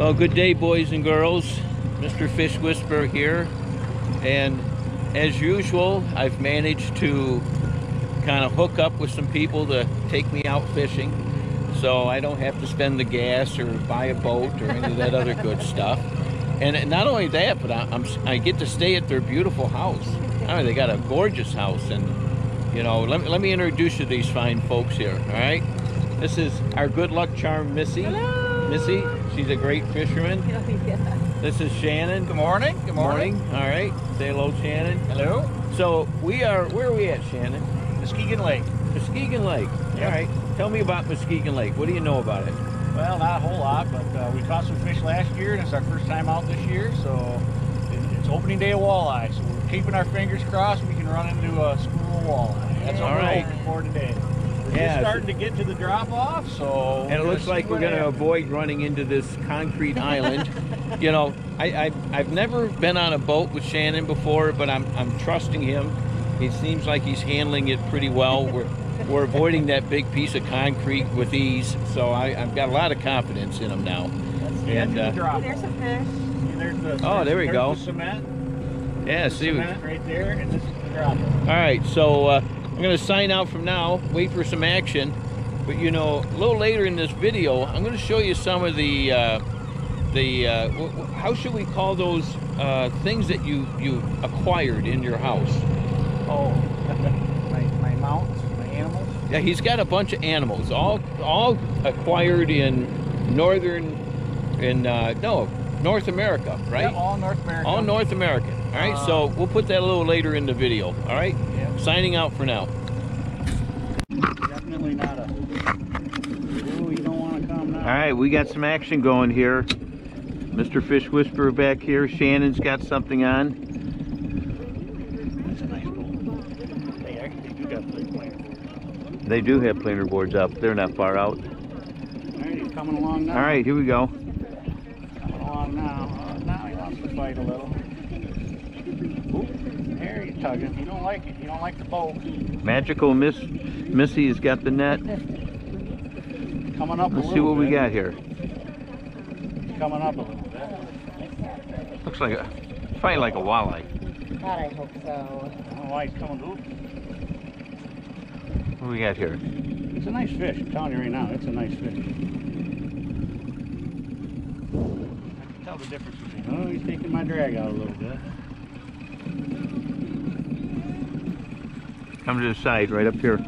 Well, good day, boys and girls. Mr. Fish Whisperer here. And as usual, I've managed to kind of hook up with some people to take me out fishing. So I don't have to spend the gas or buy a boat or any of that other good stuff. And not only that, but I, I'm, I get to stay at their beautiful house. I mean, they got a gorgeous house. And, you know, let, let me introduce you to these fine folks here, all right? This is our good luck charm, Missy. Hello. Missy, she's a great fisherman. Oh, yeah. This is Shannon. Good morning. Good morning. All right. Say hello, Shannon. Hello. So we are, where are we at, Shannon? Muskegon Lake. Muskegon Lake. Yep. All right. Tell me about Muskegon Lake. What do you know about it? Well, not a whole lot, but uh, we caught some fish last year, and it's our first time out this year, so it's opening day of walleye. So we're keeping our fingers crossed we can run into a school of walleye. That's what All we're right. hoping for today. We're Yeah, starting to get to the drop off, so. And it looks like we're going to avoid running into this concrete island. you know, I, I, I've never been on a boat with Shannon before, but I'm, I'm trusting him. He seems like he's handling it pretty well. We're, we're avoiding that big piece of concrete with ease, so I, I've got a lot of confidence in him now. That's the and, end uh, the drop. There's a fish. There's the, Oh, there we go. The cement, Yeah, see. we- cement right there, and this is the drop. All right, so uh, I'm going to sign out from now, wait for some action. But you know, a little later in this video, I'm going to show you some of the uh, the uh, how should we call those uh, things that you you acquired in your house? Oh, my, my mounts, my animals. Yeah, he's got a bunch of animals, all all acquired in northern in uh, no North America, right? Yeah, all North America. all North American. All right, so we'll put that a little later in the video. All right. Signing out for now. Definitely not a. Ooh, you don't want to come now. All right, we got some action going here. Mr. Fish Whisperer back here. Shannon's got something on. That's a nice bowl. Hey, actually, do got three pointer. They do have planer boards up. They're not far out. All right, he's coming along now. All right, here we go. Coming along now. Uh, now he wants to fight a little. Ooh, there he's tugging. You don't like it. You don't like the bow. Magical Miss Missy has got the net. Coming up a Let's little see what we got here. Coming up a little bit. Looks like a fighting like a walleye. God, I hope so. I don't know why he's coming. Ooh, What do we got here? it's a nice fish. I'm telling you right now, it's a nice fish. I can tell the difference between. Oh, he's taking my drag out a little bit. Come to the side, right up here.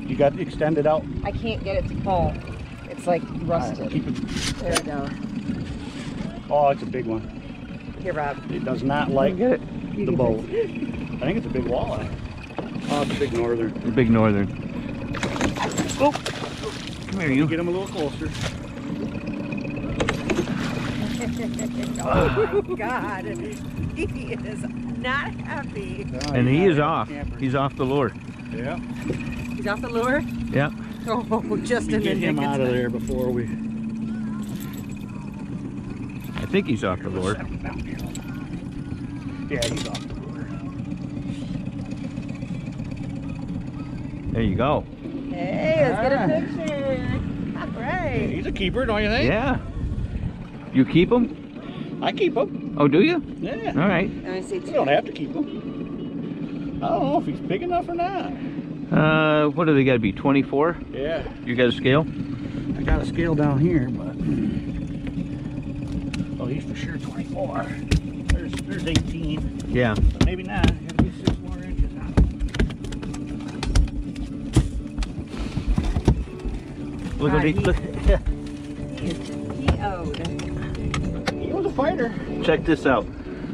You got extended out. I can't get it to pull. It's like All right, rusted. keep it. There we go. Oh, it's a big one. Here, Rob. It does not like Get it? The can boat. I think it's a big walleye. Oh, it's a big northern. The big northern. Oh, Come here, you you. get him a little closer. It. Oh my God. He is not happy. And he is off. He's off the lure. Yeah. He's off the lure? Yeah. Oh, just Let a me get him out of there before we. I think he's off the lure. Settle down here. Yeah, he's off the lure. There you go. Hey, let's get a Alright. picture. All right. He's a keeper, don't you think? Yeah. You keep him? I keep him. Oh, do you? Yeah. All right. Let me see. You don't have to keep him. I don't know if he's big enough or not. Uh, what do they got to be? 24? Yeah. You got a scale? I got a scale down here, but. Oh, he's for sure 24. There's, there's 18. Yeah. But maybe not. It'll be six. Look what he, look. He. He was a fighter. Check this out.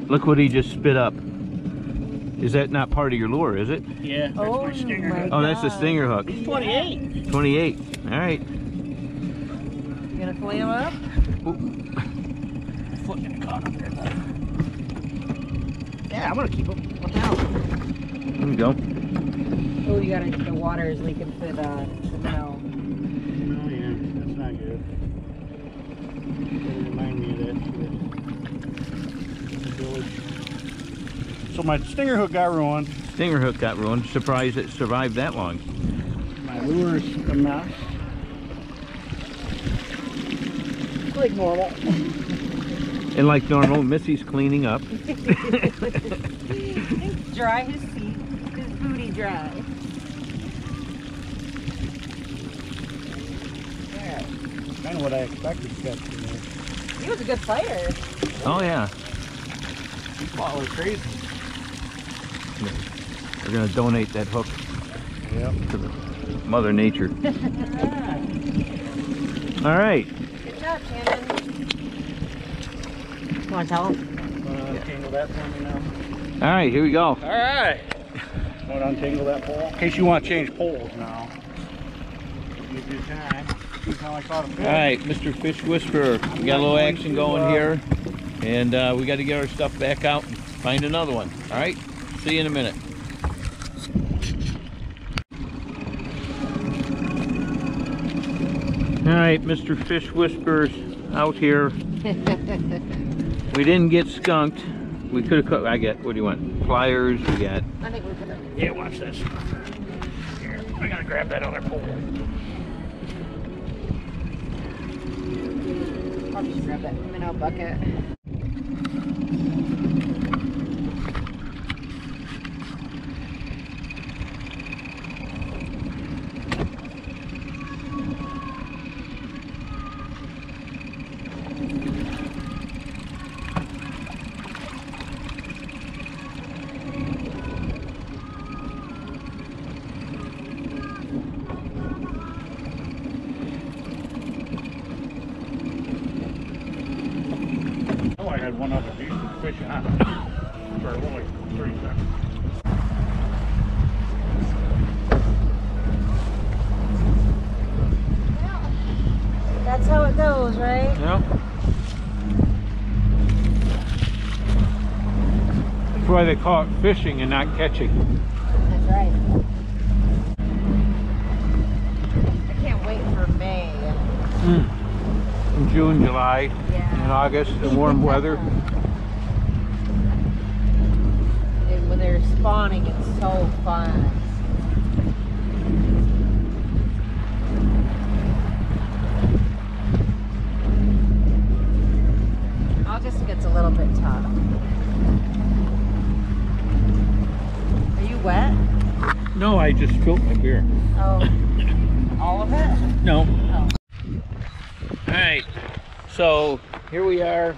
Look what he just spit up. Is that not part of your lure, is it? Yeah, that's Oh my stinger. my hook. Oh, that's the stinger hook. He's 28. 28. All right. You gonna fillet him up? Foot getting caught up there. Yeah, I'm gonna keep him. Look out. There we go. Oh, you gotta, the water is leaking through the, the no. Oh yeah, that's not good. Doesn't remind me of that shit. The village. So my stinger hook got ruined. Stinger hook got ruined. Surprised it survived that long. My lure's a mess. Like normal. And like normal, Missy's cleaning up. dry his feet, his booty dry. Yeah, kind of what I expected to catch in there. He was a good fighter. Oh yeah. He fought like crazy. We're gonna donate that hook Yep. to the Mother Nature. All right. Good job, Shannon. Want to tell him? Uh, Tangle that for me now. All right, here we go. All right. Want to untangle that pole? In case you want to change poles now. Give you time. See how I caught a fish. All right, Mr. Fish Whisperer, we got a little action going here, and uh, we got to get our stuff back out and find another one. All right, see you in a minute. All right, Mr. Fish whispers out here. we didn't get skunked. We could have cut. I got. What do you want? Pliers. We got. I think we're gonna. Yeah, watch this. Here, I gotta grab that other pole. I'll just grab that minnow bucket. Oh, I had one other decent fish on it. For only 30 seconds. That's how it goes, right? Yeah. That's why they call it fishing and not catching. That's right. I can't wait for May. Hmm. In June, July, Yeah. and August, the warm weather. spawning, it's so fun. August gets a little bit tough. Are you wet? No, I just spilled my beer. Oh, all of it? No. Oh. All right. So here we are,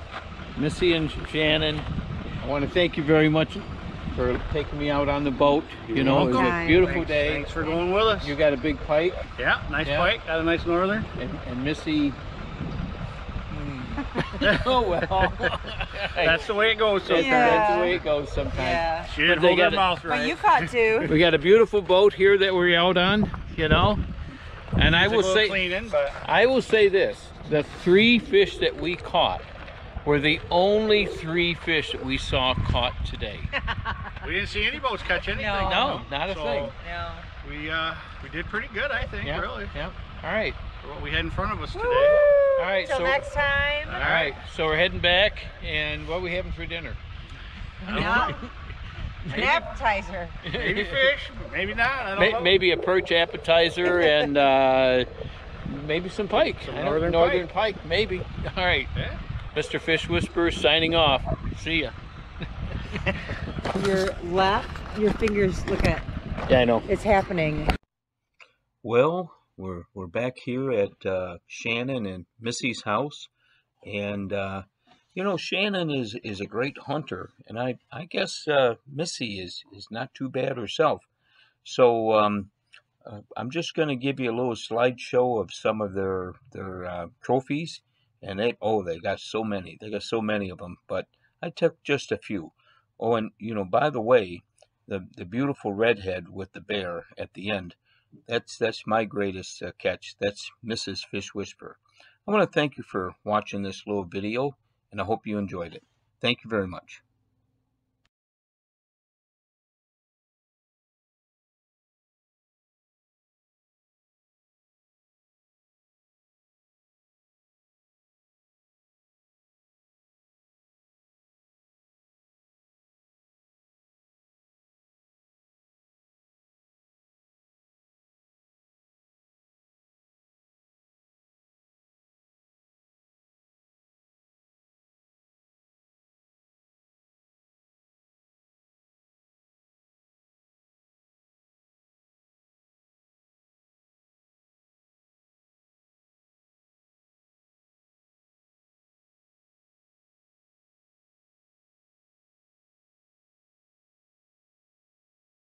Missy and Shannon. I want to thank you very much for taking me out on the boat. You know, it was a welcome. beautiful Thanks, day. Thanks for going with us. You got a big pike, yeah, nice Yeah. bite. Got a nice northern. and, and Missy. Hmm. oh well. That's the way it goes sometimes. That's the way it goes sometimes. She didn't But they hold her got it- mouth But right. you caught two. We got a beautiful boat here that we're out on, you know. And I Took a will little say cleaning, but I will say this, the three fish that we caught were the only three fish that we saw caught today. we didn't see any boats catch anything. No, not a So, thing. No. We uh we did pretty good, I think, Yep, really. Yep. All right. For what we had in front of us today. All right. Till so next time. all right. So we're heading back and what are we having for dinner? Yeah. An appetizer. Maybe fish, maybe not. I don't May- know. Maybe a perch appetizer and uh, maybe some pike. Some I don't- northern northern pike. maybe. All right. Yeah. Mr. Fish Whisperer signing off. See ya. Your lap, your fingers, look at, Yeah, I know. it's happening. Well, we're we're back here at uh, Shannon and Missy's house, and uh, you know Shannon is is a great hunter, and I I guess uh, Missy is is not too bad herself. So um, uh, I'm just going to give you a little slideshow of some of their their uh, trophies, and they oh they got so many they got so many of them, but I took just a few. Oh, and you know by the way, the the beautiful redhead with the bear at the end. That's that's my greatest uh, catch. That's Mrs. Fish Whisperer. I want to thank you for watching this little video, and I hope you enjoyed it. Thank you very much.